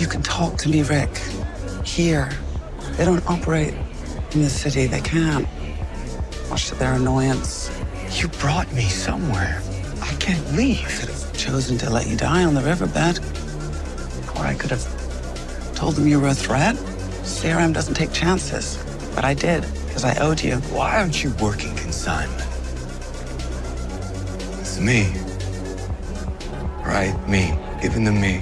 You can talk to me, Rick. Here. They don't operate in the city. They can't. Much to their annoyance. You brought me somewhere. I can't leave. I Could have chosen to let you die on the riverbed. Or I could have told them you were a threat. CRM doesn't take chances. But I did, because I owed you. Why aren't you working consignment? It's me. Right, me. Giving to me.